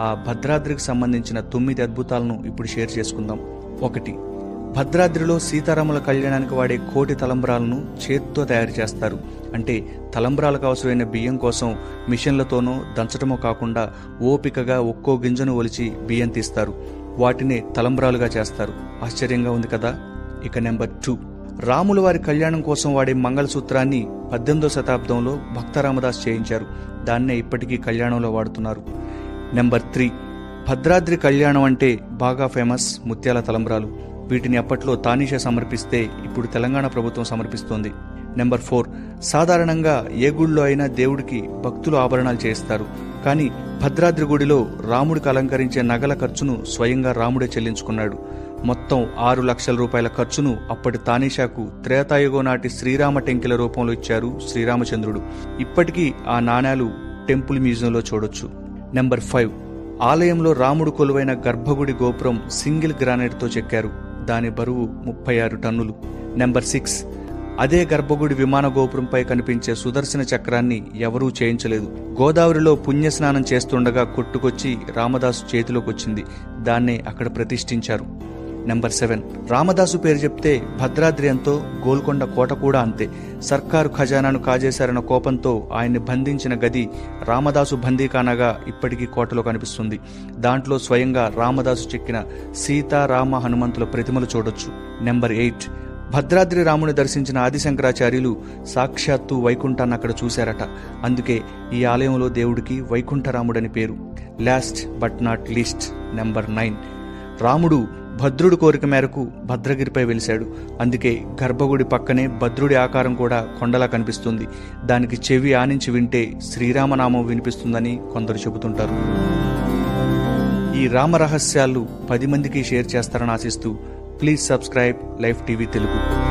ఆ భద్రాద్రికి సంబంధించిన తొమ్మిది అద్భుతాలను ఇప్పుడు షేర్ చేసుకుందాం. ఒకటి భద్రాద్రిలో సీతారాముల కళ్యాణానికి వాడే కోటి తలంబ్రాలను చేత్తో తయారు చేస్తారు. అంటే తలంబ్రాలకు అవసరమైన బియ్యం కోసం మిషన్లతోనో దంచటమో కాకుండా ఓపికగా ఒక్కో గింజను ఒలిచి బియ్యం తీస్తారు. వాటిని తలంబ్రాలుగా చేస్తారు. ఆశ్చర్యంగా ఉంది కదా? ఇక నెంబర్ టూ రాముల వారి కళ్యాణం కోసం వాడే మంగళసూత్రాన్ని పద్దెనిమిదో శతాబ్దంలో భక్త రామదాస్ చేయించారు. దాన్నే ఇప్పటికీ కళ్యాణంలో వాడుతున్నారు. Number three. భద్రాద్రి కళ్యాణం అంటే బాగా ఫేమస్ ముత్యాల తలంబ్రాలు. వీటిని అప్పట్లో తానీషా సమర్పిస్తే ఇప్పుడు తెలంగాణ ప్రభుత్వం సమర్పిస్తోంది. Number four. సాధారణంగా ఏ గుడిలో అయినా దేవుడికి భక్తులు ఆభరణాలు చేస్తారు కానీ భద్రాద్రి గుడిలో రాముడికి అలంకరించే నగల ఖర్చును స్వయంగా రాముడే చెల్లించుకున్నాడు. మొత్తం ఆరు లక్షల రూపాయల ఖర్చును అప్పటి తానీషాకు త్రేతాయుగో నాటి శ్రీరామ టెంకిల రూపంలో ఇచ్చారు శ్రీరామచంద్రుడు. ఇప్పటికీ ఆ నాణేలు టెంపుల్ మ్యూజియంలో చూడొచ్చు. Number five. ఆలయంలో రాముడు కొలువైన గర్భగుడి గోపురం సింగిల్ గ్రానైట్తో చెక్కారు. దాని బరువు ముప్పై ఆరు టన్నులు. Number six. అదే గర్భగుడి విమాన గోపురంపై కనిపించే సుదర్శన చక్రాన్ని ఎవరూ చేయించలేదు. గోదావరిలో పుణ్యస్నానం చేస్తుండగా కొట్టుకొచ్చి రామదాసు చేతిలోకి వచ్చింది దాన్నే అక్కడ ప్రతిష్ఠించారు. Number seven. రామదాసు పేరు చెప్తే భద్రాద్రి ఎంతో గోల్కొండ కోట కూడా అంతే. సర్కారు ఖజానాను కాజేశారన్న కోపంతో ఆయన్ని బంధించిన గది రామదాసు బందీకానగా ఇప్పటికీ కోటలో కనిపిస్తుంది. దాంట్లో స్వయంగా రామదాసు చెక్కిన సీతారామ హనుమంతుల ప్రతిమలు చూడొచ్చు. Number eight. భద్రాద్రి రాముని దర్శించిన ఆదిశంకరాచార్యులు సాక్షాత్తు వైకుంఠాన్ని అక్కడ చూశారట. అందుకే ఈ ఆలయంలో దేవుడికి వైకుంఠరాముడని పేరు. Last but not least number nine. రాముడు భద్రుడి కోరిక మేరకు భద్రగిరిపై వెలిశాడు. అందుకే గర్భగుడి పక్కనే భద్రుడి ఆకారం కూడా కొండలా కనిపిస్తుంది. దానికి చెవి ఆనించి వింటే శ్రీరామనామం వినిపిస్తుందని కొందరు చెబుతుంటారు. ఈ రామ రహస్యాలు పది మందికి షేర్ చేస్తారని ఆశిస్తూ please subscribe Life TV Telugu.